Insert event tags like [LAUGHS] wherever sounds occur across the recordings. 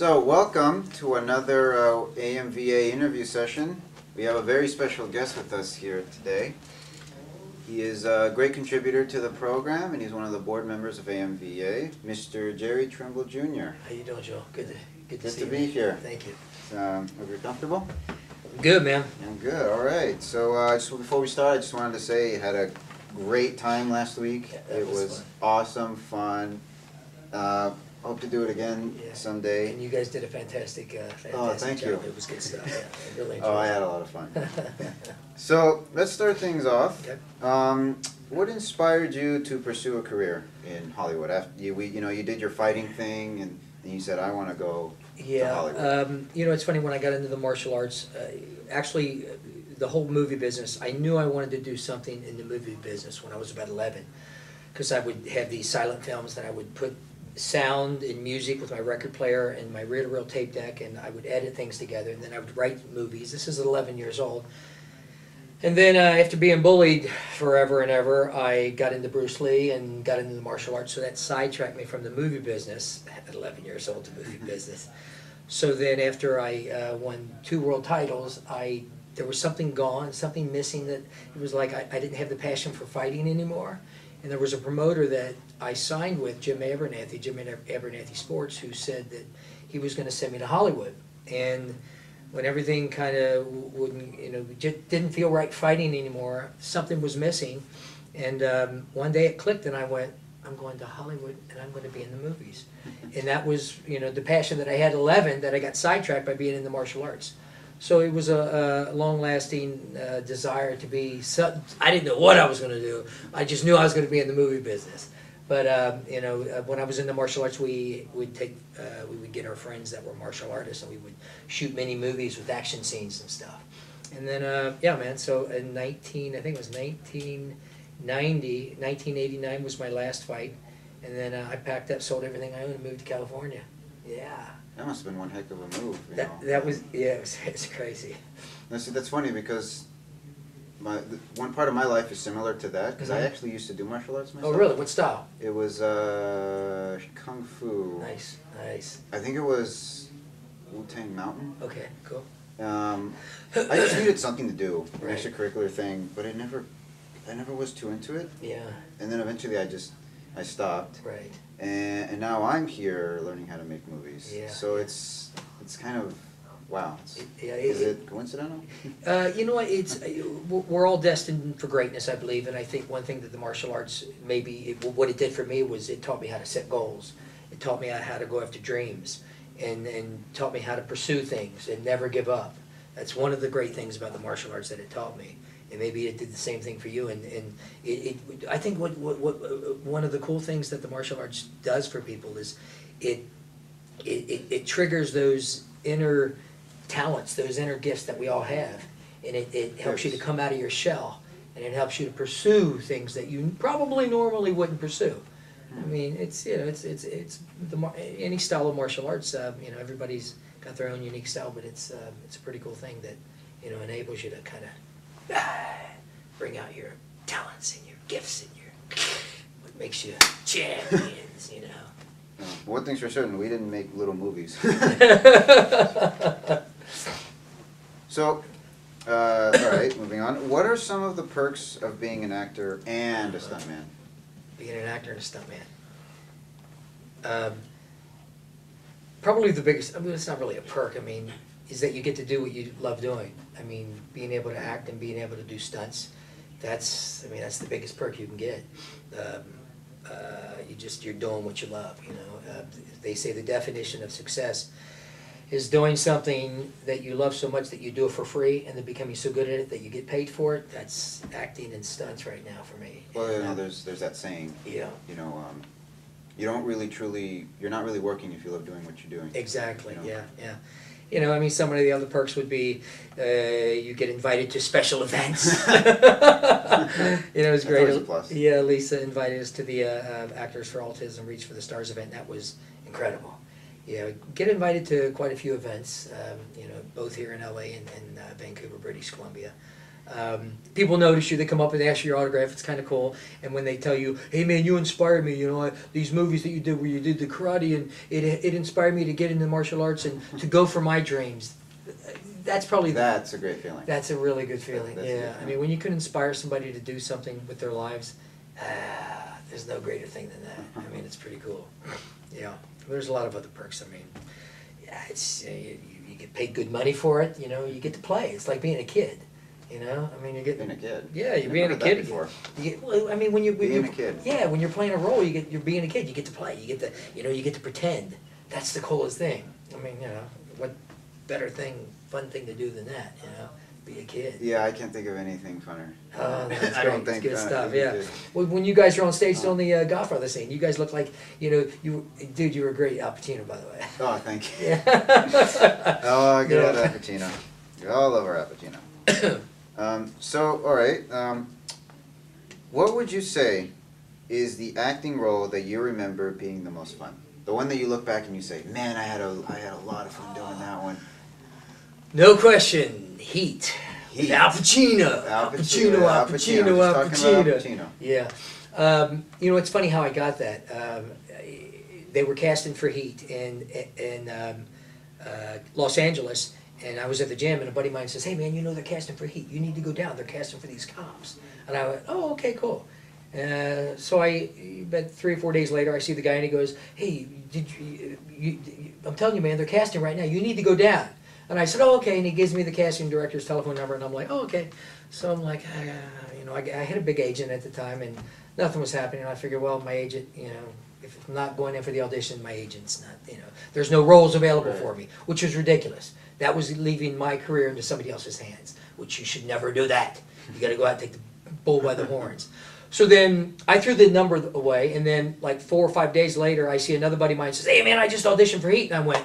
So, welcome to another uh, AMVA interview session. We have a very special guest with us here today. He is a great contributor to the program, and he's one of the board members of AMVA, Mr. Jerry Trimble Jr. How you doing, Joe? Good to, good to Good see to you. be here. Thank you. Um, Hope you're comfortable? Good, man. I'm good, all right. So, uh, just before we start, I just wanted to say you had a great time last week. Yeah, It was was fun. awesome, fun. Uh, Hope to do it again Yeah. someday. And you guys did a fantastic, uh, fantastic Oh, thank job. you. It was good stuff. [LAUGHS] Yeah, I really enjoyed Oh, I had a lot of fun. [LAUGHS] So let's start things off. Okay. Um, what inspired you to pursue a career in Hollywood? After you, we, you know, you did your fighting thing, and, and you said, "I want to go." Yeah, Hollywood. um, you know, it's funny when I got into the martial arts. Uh, actually, uh, the whole movie business. I knew I wanted to do something in the movie business when I was about eleven, because I would have these silent films that I would put sound and music with my record player and my reel-to-reel tape deck, and I would edit things together, and then I would write movies. This is eleven years old. And then uh, after being bullied forever and ever, I got into Bruce Lee and got into the martial arts. So that sidetracked me from the movie business [LAUGHS] at 11 years old to movie business. So then after I uh, won two world titles, I there was something gone, something missing that it was like I, I didn't have the passion for fighting anymore. And there was a promoter that I signed with, Jim Abernathy, Jim Abernathy Sports, who said that he was going to send me to Hollywood. And when everything kind of wouldn't, you know, just didn't feel right fighting anymore, something was missing. And um, one day it clicked, and I went, I'm going to Hollywood, and I'm going to be in the movies. And that was, you know, the passion that I had at 11 that I got sidetracked by being in the martial arts. So it was a, a long-lasting uh, desire to be. I didn't know what I was going to do. I just knew I was going to be in the movie business. But um, you know, uh, when I was in the martial arts, we would take, uh, we would get our friends that were martial artists, and we would shoot many movies with action scenes and stuff. And then, uh, yeah, man. So in 19, I think it was 1990, 1989 was my last fight, and then uh, I packed up, sold everything I owned, and moved to California. Yeah, That must have been one heck of a move. That know? that was yeah, it was, [LAUGHS] it's crazy. That's, that's funny because my the, one part of my life is similar to that because I Mhm. actually used to do martial arts myself. Oh, really? What style? It was uh, kung fu. Nice, nice. I think it was Wu Tang Mountain. Okay, cool. Um, [COUGHS] I just needed something to do, an Right. extracurricular thing, but I never, I never was too into it. Yeah, And then eventually, I just, I stopped, right. and, and now I'm here learning how to make movies. Yeah, So yeah. it's, it's kind of, wow. It's, yeah, is it- it coincidental? [LAUGHS] Uh, you know what? It's uh, we're all destined for greatness, I believe, and I think one thing that the martial arts maybe it, what it did for me was it taught me how to set goals. It taught me how to go after dreams, and and taught me how to pursue things and never give up. That's one of the great things about the martial arts that it taught me. And maybe it did the same thing for you. And, and it, it I think what, what, what uh, one of the cool things that the martial arts does for people is it it, it, it triggers those inner talents, those inner gifts that we all have. And it, it helps you to come out of your shell and it helps you to pursue things that you probably normally wouldn't pursue. I mean, it's, you know, it's, it's, it's the, any style of martial arts, uh, you know, everybody's got their own unique style, but it's, uh, it's a pretty cool thing that, you know, enables you to kind of [SIGHS] bring out your talents and your gifts and your, [LAUGHS] what makes you champions, you know. No. One thing's for certain, we didn't make little movies. [LAUGHS] [LAUGHS] so, uh, all right, moving on. What are some of the perks of being an actor and a stuntman? being an actor and a stuntman. Um, probably the biggest, I mean, it's not really a perk, I mean, is that you get to do what you love doing. I mean, being able to act and being able to do stunts, that's, I mean, that's the biggest perk you can get. Um, uh, you just, you're doing what you love, you know. Uh, they say the definition of success is doing something that you love so much that you do it for free and then becoming so good at it that you get paid for it. That's acting and stunts right now for me. Well, you know, there's there's that saying, Yeah. you know, um, you don't really truly, you're not really working if you love doing what you're doing. Exactly, You know? yeah, yeah. You know, I mean, some of the other perks would be, uh, you get invited to special events. [LAUGHS] [LAUGHS] You know, it's That's great. plus. Yeah, Lisa invited us to the, uh, uh, Actors for Autism Reach for the Stars event, that was incredible. Know, get invited to quite a few events, um, you know, both here in LA and, and uh, Vancouver, British Columbia. Um, people notice you. They come up and ask for your autograph. It's kind of cool. And when they tell you, "Hey man, you inspired me," you know, I, these movies that you did where you did the karate and it it inspired me to get into martial arts and to go for my dreams. That's probably That's a great feeling. that's a really good feeling. That's a good yeah, I mean, when you can inspire somebody to do something with their lives, ah, there's no greater thing than that. [LAUGHS] I mean, it's pretty cool. Yeah, there's a lot of other perks. I mean, yeah, it's uh, you, you get paid good money for it. You know, you get to play. It's like being a kid. You know, I mean, you're getting Being a kid. yeah, you're being a kid before. again. You get, well, I mean, when you when Being you a kid. yeah, when you're playing a role, you get you're being a kid. You get to play. You get to you know you get to pretend. That's the coolest thing. I mean, you know, what better thing, fun thing to do than that? You know, be a kid. Yeah, I can't think of anything funner. Oh, [LAUGHS] that's I don't think. It's good uh, stuff. Yeah. Well, when you guys were on stage doing the uh, Godfather scene, you guys look like you know you dude. You were great, Al Pacino, by the way. Oh, thank you. Yeah. [LAUGHS] Oh, good old. Al Pacino. All love our Al Pacino. [COUGHS] um, so, all right. Um, what would you say is the acting role that you remember being the most fun? The one that you look back and you say, "Man, I had a I had a lot of fun doing that one." no question. Heat. Heat. Al Pacino. Al Pacino. Al Pacino. Al Just talking about Pacino. Pacino. Yeah. Um, you know, it's funny how I got that. Um, they were casting for Heat in in um, uh, Los Angeles, and I was at the gym, and a buddy of mine says, "Hey, man, you know they're casting for Heat. You need to go down. They're casting for these cops." And I went, "Oh, okay, cool." Uh, so I, about three or four days later, I see the guy, and he goes, "Hey, did you, you, you? I'm telling you, man, they're casting right now. You need to go down." And I said, "Oh, okay." And he gives me the casting director's telephone number, and I'm like, "Oh, okay." So I'm like, ah, you know, I, I had a big agent at the time, and nothing was happening. I figured, well, my agent, you know, if I'm not going in for the audition, my agent's not, you know, there's no roles available for me, which was ridiculous. That was leaving my career into somebody else's hands, which you should never do that. You got to go out and take the bull by the horns. So then I threw the number away, and then like four or five days later, I see another buddy of mine says, "Hey man, I just auditioned for Heat," and I went,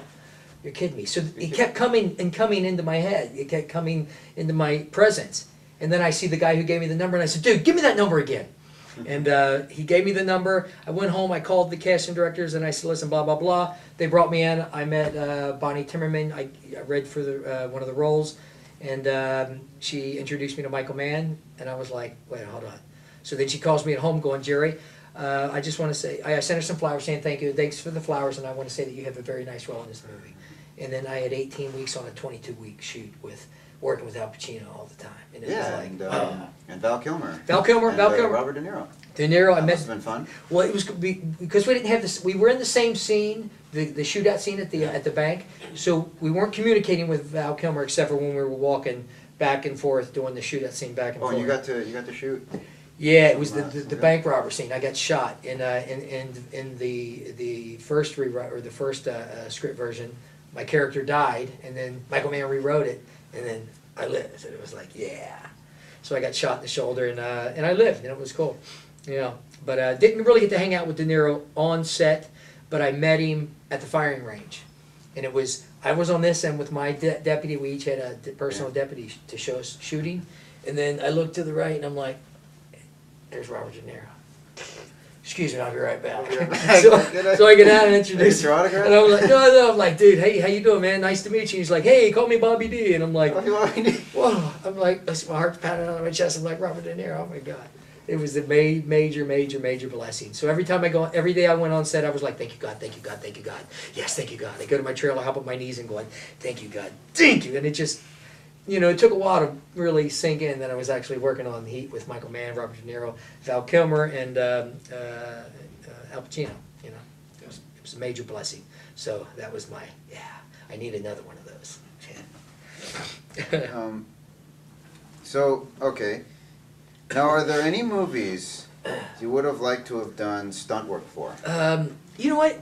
"You're kidding me!" So it kept coming and coming into my head. It kept coming into my presence, and then I see the guy who gave me the number, and I said, "Dude, give me that number again." [LAUGHS] And uh, he gave me the number. I went home. I called the casting directors, and I said, "Listen, blah blah blah." They brought me in. I met uh, Bonnie Timmerman. I, I read for the uh, one of the roles, and um, she introduced me to Michael Mann. And I was like, "Wait, hold on." So then she calls me at home, going, "Jerry, uh, I just want to say I I sent her some flowers, saying thank you, thanks for the flowers, and I want to say that you have a very nice role in this movie." And then I had 18 weeks on a 22 week shoot with working with Al Pacino all the time, and it was Yeah, like, and, oh. um, and Val Kilmer. Val Kilmer, and, Val uh, Kilmer. Robert De Niro. De Niro. I That met must have been fun. well, it was because we didn't have this. We were in the same scene, the the shootout scene at the at the bank. So we weren't communicating with Val Kilmer except for when we were walking back and forth doing the shootout scene back and Oh, forth. and you got to you got to shoot. yeah, it was the, the, the bank robber scene. I got shot in uh, in, in in the the first rewrite or the first uh, uh, script version. My character died, and then Michael Mann rewrote it, and then I lived. And it was like, yeah. So I got shot in the shoulder, and uh, and I lived, and it was cool. You know, but uh, didn't really get to hang out with De Niro on set, but I met him at the firing range, and it was I was on this end with my de- deputy. We each had a de- personal deputy sh- to show us shooting, and then I looked to the right, and I'm like, "There's Robert De Niro." Excuse me, I'll be right back. Be right back. [LAUGHS] so, [LAUGHS] I- so I get out and introduce your autograph? and I'm like, no, no, I'm like, dude, hey, how you doing, man? Nice to meet you. He's like, hey, call me Bobby D. And I'm like, you want me to- [LAUGHS] whoa. I'm like, my heart's pounding on my chest. I'm like, Robert De Niro. Oh my God. It was a ma- major, major, major blessing. So every time I go, every day I went on set, I was like, thank you, God, thank you, God, thank you, God. Yes, thank you, God. I go to my trailer, hop on my knees and going, thank you, God, thank you. And it just, you know, it took a while to really sink in that I was actually working on Heat with Michael Mann, Robert De Niro, Val Kilmer, and um, uh, uh, Al Pacino. You know, it was, it was a major blessing. So that was my, yeah, I need another one of those. [LAUGHS] Um, so okay. Now, are there any movies you would have liked to have done stunt work for? Um, you know what?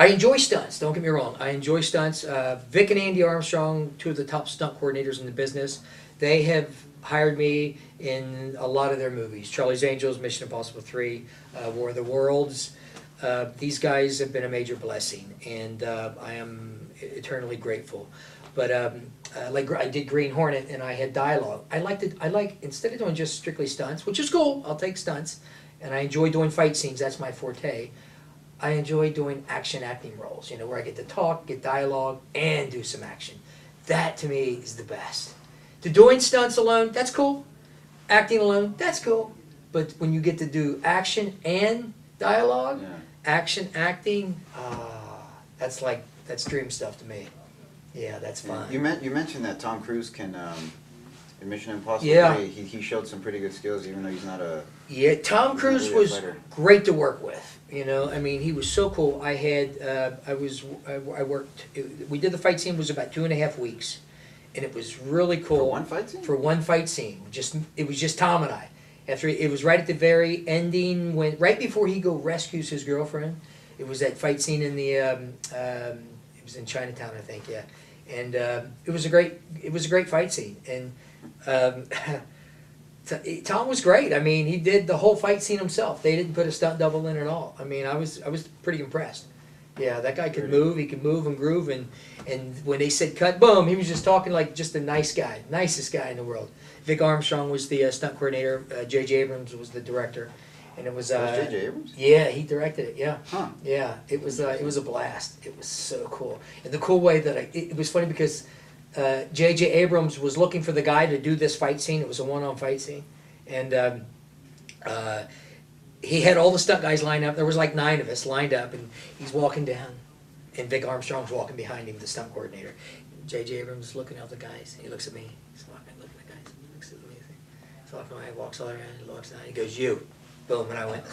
I enjoy stunts. Don't get me wrong. I enjoy stunts. Uh, Vic and Andy Armstrong, two of the top stunt coordinators in the business, they have hired me in a lot of their movies. Charlie's Angels, Mission Impossible Three, uh, War of the Worlds. Uh, these guys have been a major blessing, and uh, I am eternally grateful. But um, uh, like I did Green Hornet, and I had dialogue. I liked it. I like instead of doing just strictly stunts, which is cool. I'll take stunts, and I enjoy doing fight scenes. That's my forte. I enjoy doing action acting roles, you know, where I get to talk, get dialogue, and do some action. That to me is the best. To doing stunts alone, that's cool. Acting alone, that's cool. But when you get to do action and dialogue, Yeah. action, acting, ah, that's like that's dream stuff to me. Yeah, that's Yeah. fun. You meant, you mentioned that Tom Cruise can, um, in Mission Impossible Yeah. he, he showed some pretty good skills even though he's not a, Yeah, Tom Cruise was fighter. great to work with. You know, I mean, he was so cool. I had, uh, I was, I, I worked. We did the fight scene was about two and a half weeks, and it was really cool for one fight scene? for one fight scene. Just it was just Tom and I. After it was right at the very ending when right before he go rescues his girlfriend. It was that fight scene in the um, um, it was in Chinatown, I think. Yeah, and um it was a great it was a great fight scene and. [LAUGHS] T- Tom was great. I mean, he did the whole fight scene himself. They didn't put a stunt double in at all. I mean, I was I was pretty impressed. Yeah, that guy could move. He could move and groove. And and when they said cut, boom, he was just talking like just a nice guy, nicest guy in the world. Vic Armstrong was the uh, stunt coordinator. Uh, J.J. Abrams was the director, and it was Uh, J.J. Abrams? yeah, he directed it. Yeah. Huh. Yeah, it was uh, it was a blast. It was so cool, and the cool way that I it, it was funny because uh, J.J. Abrams was looking for the guy to do this fight scene. It was a one-on fight scene, and um, uh, he had all the stunt guys lined up. There was like nine of us lined up, and he's walking down, and Vic Armstrong's walking behind him, the stunt coordinator. J.J. Abrams is looking at the guys. He looks at me. He's walking, looking at the guys. He looks at me. He's walking away. Walks all around. He looks down. He goes, "You." Boom, and I went.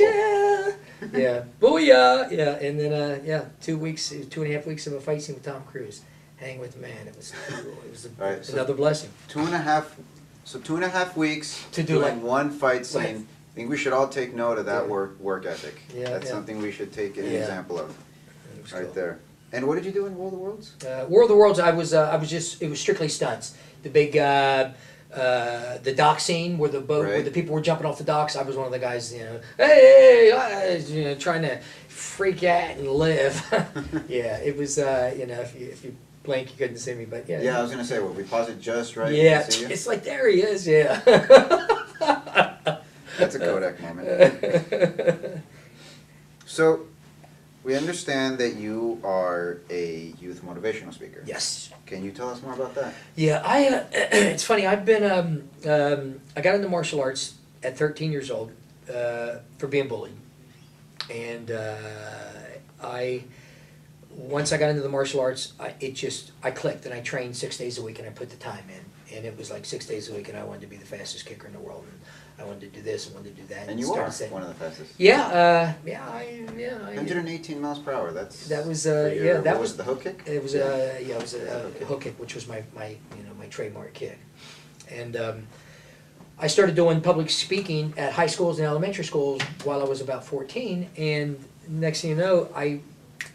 Yeah, yeah, booyah, yeah, and then uh, yeah, two weeks, two and a half weeks of a fight scene with Tom Cruise. Hang with man, it was [LAUGHS] it was a, so- another blessing. Two and a half, so two and a half weeks To do doing like- one fight scene. Right. I think we should all take note of that Yeah. work work ethic. Yeah, That's yeah. something we should take an Yeah. example of It was right cool. there. And what did you do in World of Worlds? Uh, War of the Worlds, I was uh, I was just it was strictly stunts. The big uh, uh, the dock scene where the boat where Right. the people were jumping off the docks. I was one of the guys, you know, hey, hey, uh, you know, trying to freak out and live. [LAUGHS] [LAUGHS] yeah, it was uh, you know if you if you blink you couldn't see me, but yeah. Yeah, I was gonna say, well, we pause it just right. Yeah, can see you. it's like there he is. Yeah. [LAUGHS] That's a Kodak moment. [LAUGHS] So, we understand that you are a youth motivational speaker. yes. Can you tell us more about that? Yeah, I. Uh, [CLEARS THROAT] it's funny. I've been. Um, um, I got into martial arts at 13 years old uh, for being bullied, and uh, I. Once I got into the martial arts, I, it just I clicked and I trained six days a week and I put the time in, and it was like six days a week and I wanted to be the fastest kicker in the world and I wanted to do this and wanted to do that. And you started are saying- one of the fastest. Yeah, uh, yeah, I, yeah. I, 118 miles per hour. That's That was, uh, your- yeah, that was- was the hook kick. It was Yeah. a yeah, it was a, uh hook kick. hook kick, which was my my you know my trademark kick, and um, I started doing public speaking at high schools and elementary schools while I was about fourteen, and next thing you know, I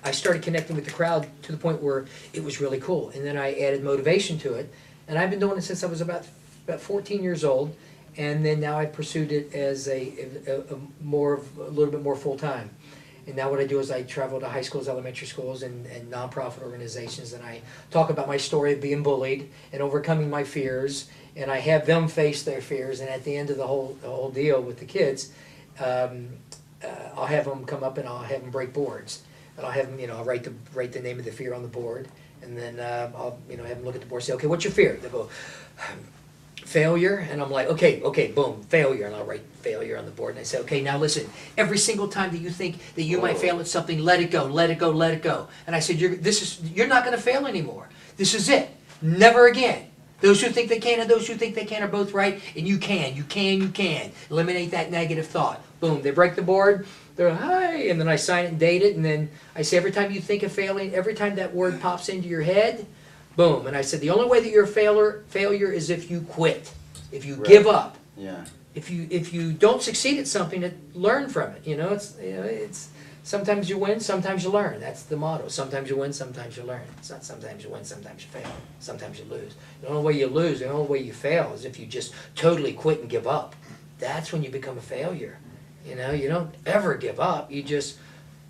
I started connecting with the crowd to the point where it was really cool, and then I added motivation to it, and I've been doing it since I was about about fourteen years old, and then now I pursued it as a, a, a more of a little bit more full time. And now what I do is I travel to high schools, elementary schools, and, and nonprofit organizations, and I talk about my story of being bullied and overcoming my fears, and I have them face their fears. And at the end of the whole the whole deal with the kids, um, uh, I'll have them come up and I'll have them break boards, and I'll have them, you know, I'll write the write the name of the fear on the board, and then uh, I'll you know have them look at the board, and say, okay, what's your fear? They'll go, failure. And i'm like okay okay boom failure. And i'll write failure on the board and i say okay now listen every single time that you think that you might fail at something let it go let it go let it go. And i said you're this is you're not going to fail anymore. This is it. Never again. Those who think they can and those who think they can are both right and you can you can you can. Eliminate that negative thought. Boom they break the board they're hi and then i sign it and date it and then i say every time you think of failing every time that word pops into your head boom. And i said the only way that you're a failure failure is if you quit if you Right. give up. Yeah. if you if you don't succeed at something to learn from it you know it's you know it's sometimes you win sometimes you learn that's the motto. Sometimes you win sometimes you learn. It's not sometimes you win sometimes you fail sometimes you lose. The only way you lose the only way you fail is if you just totally quit and give up. That's when you become a failure you know you don't ever give up you just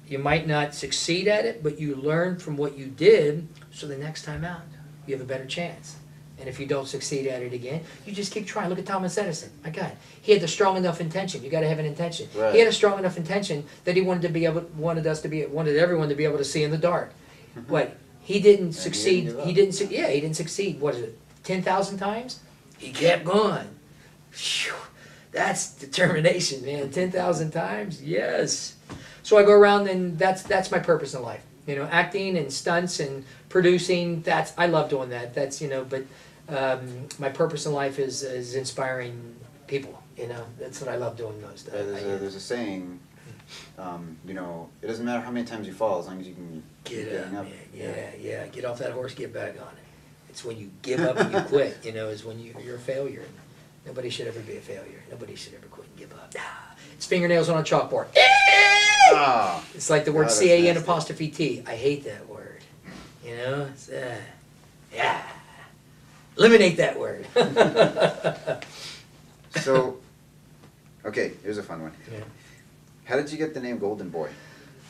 you might not succeed at it but you learn from what you did so the next time out you have a better chance and if you don't succeed at it again, you just keep trying. Look at Thomas Edison. My God, he had the strong enough intention. You got to have an intention. Right. He had a strong enough intention that he wanted to be able, wanted us to be, wanted everyone to be able to see in the dark. Mm-hmm. What he didn't he succeed. didn't He didn't. su- Yeah, he didn't succeed. What is it? ten thousand times, he kept going. Phew, that's determination, man. Ten thousand times, yes. So I go around, and that's that's my purpose in life. You know, acting and stunts and producing. That's I love doing that. That's you know, but um, my purpose in life is is inspiring people. You know, that's what I love doing most. Yeah, there's, a, there's a saying, um, you know, it doesn't matter how many times you fall, as long as you can Get up, up. man. Yeah, yeah. Get off that horse, get back on it. It's when you give up and you [LAUGHS] quit, you know, is when you, you're a failure. Nobody should ever be a failure. Nobody should ever quit and give up. It's fingernails on a chalkboard. Ah, It's like the word C A N apostrophe T. I hate that word. You know? It's, uh, yeah. Eliminate that word. [LAUGHS] so, okay, here's a fun one. Yeah. How did you get the name Golden Boy?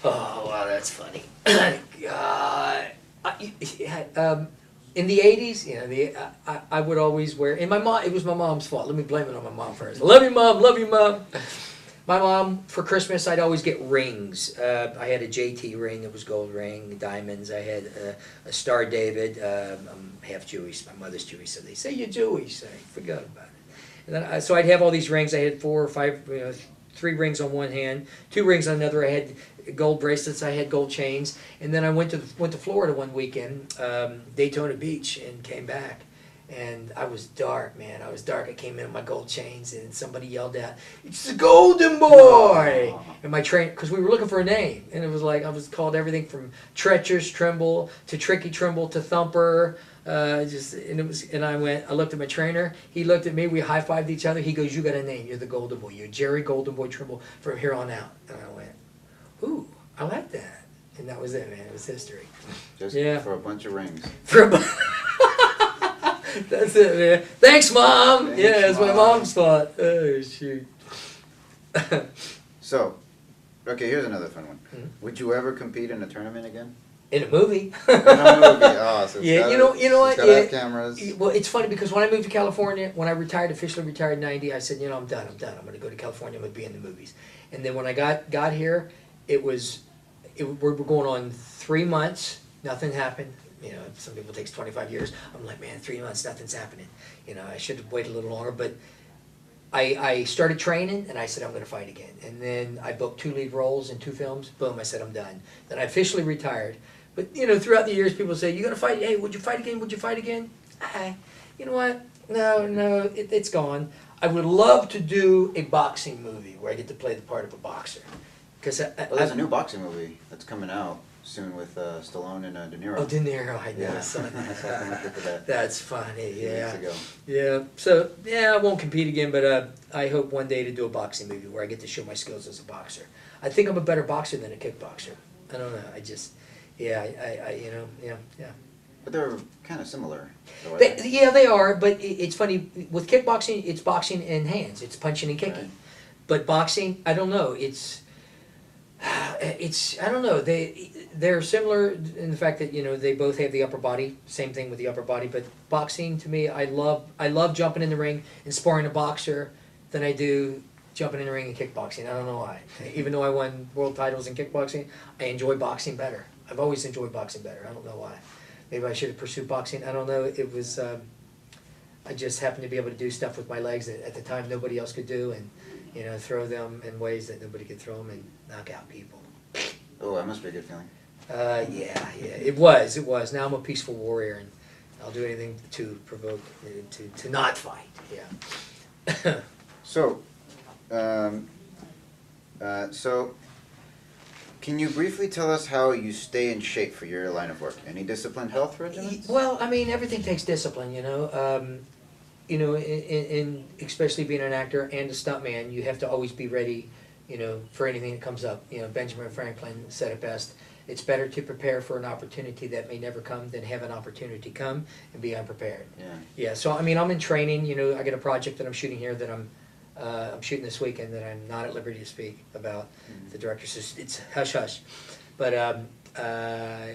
Oh wow, that's funny. [COUGHS] God, I, yeah, um, in the '80s, you know, the I, I would always wear. And my mom, it was my mom's fault. Let me blame it on my mom first. Love you, mom. Love you, mom. My mom, for Christmas, I'd always get rings. Uh, I had a JT ring, it was gold ring, diamonds. I had a, a Star David. Um, I'm half Jewish. My mother's Jewish, so they say you're Jewish. I forgot about it. I, so I'd have all these rings. I had four or five, you know, three rings on one hand, two rings on another. I had gold bracelets. I had gold chains. And then I went to went to Florida one weekend, um, Daytona Beach, and came back. And I was dark, man. I was dark. I came in with my gold chains, and somebody yelled out, "It's the Golden Boy!" And my train, because we were looking for a name, and it was like I was called everything from Treacherous Trimble to Tricky Trimble to Thumper. Uh, just and it was, and I went. I looked at my trainer. He looked at me. We high fived each other. He goes, "You got a name. You're the Golden Boy. You're Jerry Golden Boy Trimble from here on out." And I went, "Ooh, I like that." And that was it, man. It was history. Just Yeah. for a bunch of rings. [LAUGHS] For a bu- [LAUGHS] That's it, man. Thanks, mom. Thanks, yeah, it's my mom's fault. Oh shoot. [LAUGHS] So, okay, here's another fun one. Mhm. Would you ever compete in a tournament again? In a movie. In a movie. Oh, so [LAUGHS] Yeah, gotta- you know- you know what, yeah. cameras. Well, it's funny because when I moved to California, when I retired, officially retired in '90, I said, you know, I'm done. I'm done. I'm going to go to California. I'm going to be in the movies. And then when I got got here, it was, it, we're, we're going on three months. Nothing happened. You know, some people takes 25 years. I'm like, man, three months, nothing's happening. You know, I should have waited a little longer, but. I, I started training and I said I'm going to fight again. And then I booked two lead roles in two films. Boom, I said I'm done. Then I officially retired. But you know, throughout the years, people say, You're going to fight? Hey, would you fight again? Would you fight again?" I, you know what? No, no, it, it's gone. I would love to do a boxing movie where I get to play the part of a boxer. Because Well, there's a new boxing movie that's coming out soon with uh, Stallone and uh, De Niro. oh, De Niro, I know, yeah, son. I saw a commercial for that. That's funny. Yeah. Yeah, so yeah, I won't compete again, but uh, I hope one day to do a boxing movie where I get to show my skills as a boxer. I think I'm a better boxer than a kickboxer. I don't know. I just, yeah, I, I, I you know, yeah, yeah. But they're kind of similar. though, I They, yeah, they are, but it, it's funny with kickboxing. It's boxing in hands. It's punching and kicking. Right. But boxing, I don't know. It's, [SIGHS] it's I don't know. They they're similar in the fact that you know they both have the upper body. Same thing with the upper body. But boxing to me, I love I love jumping in the ring and sparring a boxer than I do jumping in the ring and kickboxing. I don't know why. Even though I won world titles in kickboxing, I enjoy boxing better. I've always enjoyed boxing better. I don't know why. Maybe I should have pursued boxing. I don't know. It was. Um, I just happened to be able to do stuff with my legs that at the time nobody else could do, and you know, throw them in ways that nobody could throw them and knock out people. Oh, that must be a good feeling. Uh, yeah, yeah, it was, it was. Now I'm a peaceful warrior, and I'll do anything to provoke, uh, to, to not fight. Yeah. [LAUGHS] So, um, uh, so, can you briefly tell us how you stay in shape for your line of work? Any disciplined health regimens? Well, I mean, everything takes discipline, you know. Um, you know, in, in especially being an actor and a stuntman, you have to always be ready, you know, for anything that comes up. You know, Benjamin Franklin said it best. It's better to prepare for an opportunity that may never come than have an opportunity come and be unprepared. Yeah. Yeah, so I mean, I'm in training. You know, I got a project that I'm shooting here that I'm uh, I'm shooting this weekend that I'm not at liberty to speak about. Mhm. The director says it's hush hush, but um, uh,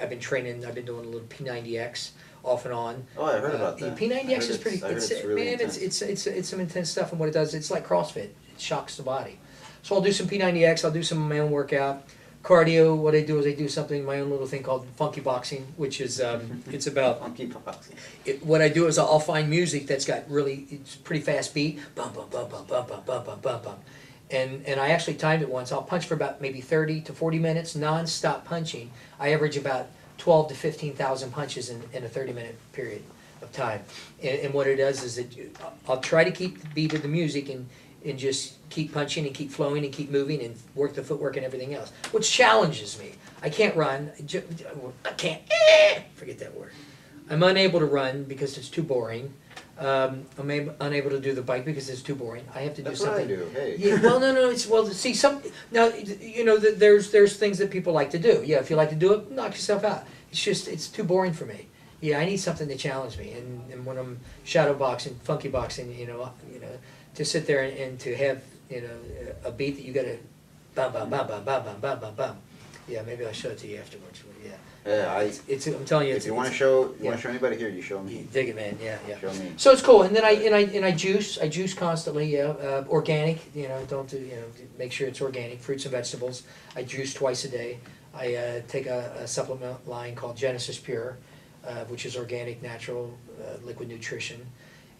I've been training. I've been doing a little P90X off and on. Oh, I heard Uh, about that. I P90X is pretty. It's, it's really man, intense. it's, it's it's it's some intense stuff, and what it does, it's like CrossFit. It shocks the body. So I'll do some P90X. I'll do some of my own workout. Cardio, what I do is I do something, my own little thing called funky boxing, which is, um, [LAUGHS] it's about Funky boxing. it, what I do is I'll find music that's got really it's pretty fast beat, bum bum bum bum bum bum bum bum bum bum, and and I actually timed it once. I'll punch for about maybe thirty to forty minutes, non-stop punching. I average about twelve to fifteen thousand punches in, in a thirty minute period of time. And, and what it does is it I'll try to keep the beat of the music and and just keep punching and keep flowing and keep moving and work the footwork and everything else, which challenges me. I can't run. Ju- I can't. eh, Forget that word. I'm unable to run because it's too boring. Um, I'm ab- unable to do the bike because it's too boring. I have to do That's what I something. do, hey. Yeah, well, no, no, it's well. See, some now, you know, th- there's there's things that people like to do. Yeah, if you like to do it, knock yourself out. It's just it's too boring for me. Yeah, I need something to challenge me. And, and when I'm shadow boxing, funky boxing, you know, you know, to sit there and, and to have you know a beat that you got to bam bam bam bam bam bam bam bam bam. Yeah, maybe I'll show it to you afterwards. Yeah, Yeah, I, it's, it's I'm telling you, it's, if you wanna show, you yeah. wanna show anybody here, you show you me, dig it, man. Yeah, yeah. show me. So it's cool, and then I and I and I juice. I juice constantly. Yeah, uh, organic. You know, don't do you know make sure it's organic. Fruits and vegetables. I juice twice a day. I uh, take a, a supplement line called Genesis Pure, uh, which is organic, natural, uh, liquid nutrition,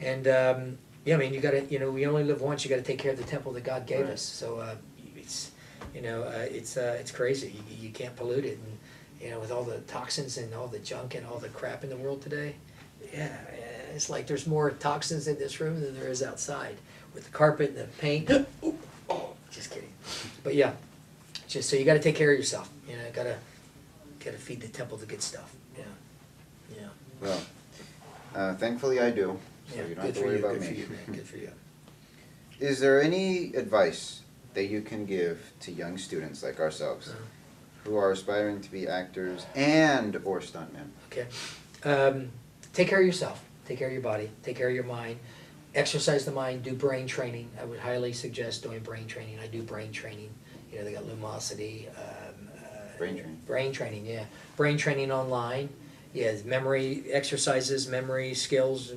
and um, yeah, I mean you got to you know we only live once. You got to take care of the temple that God gave Right. us. So uh, it's you know uh, it's uh, it's crazy. You, you can't pollute it, and you know with all the toxins and all the junk and all the crap in the world today. Yeah, it's like there's more toxins in this room than there is outside with the carpet and the paint. Ooh, [GASPS] oh, just kidding. But yeah, just so you got to take care of yourself. You know, gotta gotta feed the temple the good stuff. Yeah, yeah, Well, uh, thankfully I do, so yeah. you don't Good have to for worry you. about Good for you, man. Good for you. [LAUGHS] Is there any advice that you can give to young students like ourselves Uh-huh. who are aspiring to be actors and or stuntmen? Okay. Um, take care of yourself. Take care of your body. Take care of your mind. Exercise the mind. Do brain training. I would highly suggest doing brain training. I do brain training. You know, they got Lumosity. Um, uh, Brain training. Brain training, yeah. Brain training online. Yeah, memory exercises, memory skills.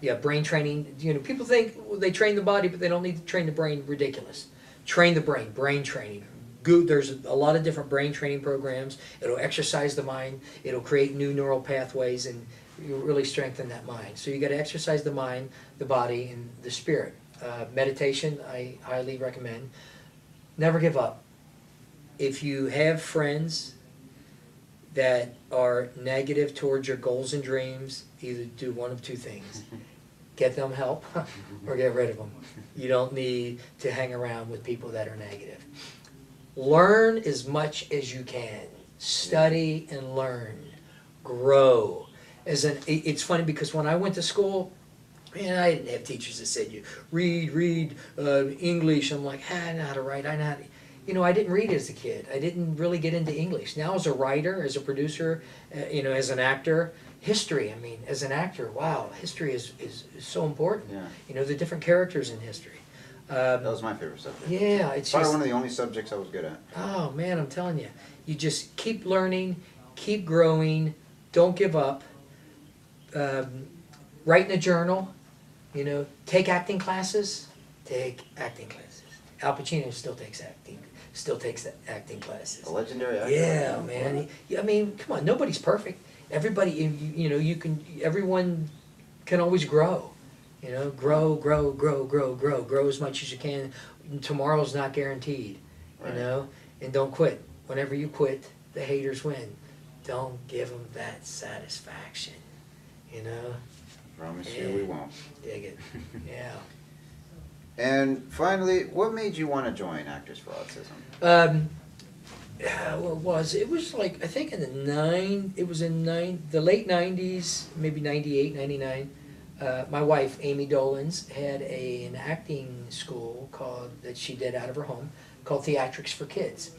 Yeah, brain training. You know, people think they train the body, but they don't need to train the brain. Ridiculous. Train the brain. Brain training. Go, there's a lot of different brain training programs. It'll exercise the mind. It'll create new neural pathways, and really strengthen that mind. So you got to exercise the mind, the body, and the spirit. Uh, meditation, I highly recommend. Never give up. If you have friends that are negative towards your goals and dreams, either do one of two things. [LAUGHS] Get them help [LAUGHS] or get rid of them. You don't need to hang around with people that are negative. Learn as much as you can. Study and learn. Grow. As an, it's funny because when I went to school, man, I didn't have teachers that said you read, read uh, English. I'm like, ah, I know how to write. I know how to. You know, I didn't read as a kid. I didn't really get into English. Now, as a writer, as a producer, uh, you know, as an actor, history. I mean, as an actor, wow, history is, is, is so important. Yeah, You know, the different characters in history. Um, that was my favorite subject. yeah, it's Probably just one of the only subjects I was good at. Oh man, I'm telling you, you just keep learning, keep growing, don't give up. Um, write in a journal, you know, take acting classes, take acting classes. Al Pacino still takes acting, still takes acting classes. A legendary actor. Yeah, man. He- I mean, come on, nobody's perfect. Everybody, you, you know, you can. Everyone can always grow. You know, grow, grow, grow, grow, grow, grow as much as you can. Tomorrow's not guaranteed. Right. You know, and don't quit. Whenever you quit, the haters win. Don't give them that satisfaction. You know, Promise you we won't. dig it. [LAUGHS] Yeah. And finally, what made you want to join Actors for Autism? Um, yeah, what was it was like I think in the nine it was in nine the late nineties maybe 98, 99. Uh, my wife Amy Dolans had a an acting school called that she did out of her home called Theatrics for Kids,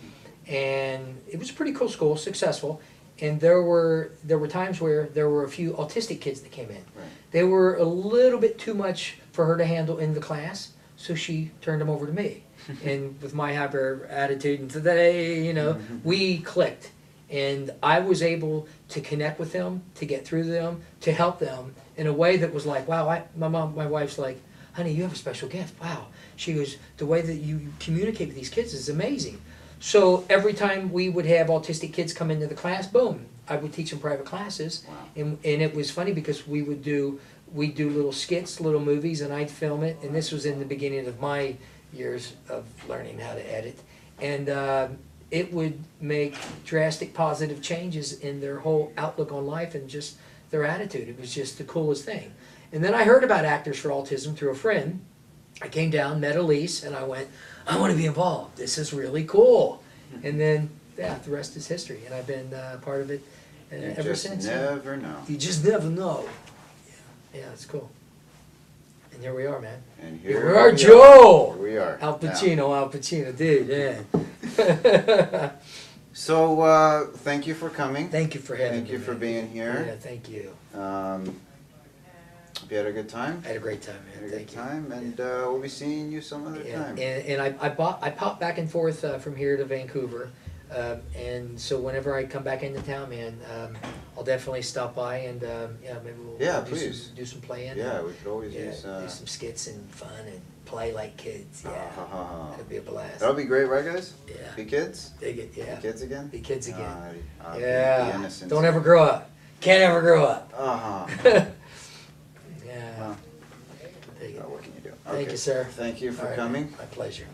and it was a pretty cool school, successful. And there were there were times where there were a few autistic kids that came in. Right. They were a little bit too much for her to handle in the class, so she turned them over to me [LAUGHS] and with my hyper attitude and today you know mm-hmm. we clicked and i was able to connect with them to get through them to help them in a way that was like wow I, my mom my wife's like honey you have a special gift wow she goes the way that you communicate with these kids is amazing So every time we would have autistic kids come into the class, boom, I would teach them private classes. Wow. And, and it was funny because we would do, we'd do little skits, little movies, and I'd film it. And this was in the beginning of my years of learning how to edit. And uh, it would make drastic positive changes in their whole outlook on life and just their attitude. It was just the coolest thing. And then I heard about Actors for Autism through a friend. I came down, met Elise, and I went, I want to be involved. This is really cool. And then, yeah, the rest is history. And I've been uh, part of it uh, You ever just since. never know. You just never know. Yeah, yeah, it's cool. And here we are, man. And Here here we are, Joe! Here we are. Al Now, Pacino, Al Pacino, dude, man. [LAUGHS] So, uh, thank you for coming. thank you for having Thank me. you for man. being here. Yeah, thank you. Um, hope you had a good time. I had a great time, Had a man. good you. time, and uh, we'll be seeing you some other Yeah, time. and, and I, I bought, I pop back and forth uh, from here to Vancouver, um, and so whenever I come back into town, man, um, I'll definitely stop by and um, yeah, maybe we'll Yeah, do please. some, do some playing. Yeah, and, we could always yeah, use. Uh, do some skits and fun and play like kids. Yeah, ah, ha. it'll be a blast. That'll be great, right, guys? yeah, Be kids. dig it. Yeah, Be kids again. be kids again. Ah, ah, the- the yeah, innocence. don't ever grow up. Can't ever grow up. Uh huh. [LAUGHS] yeah, Well, dig it. what can you do? Thank Okay. you, sir. Thank you for All right, coming. My pleasure.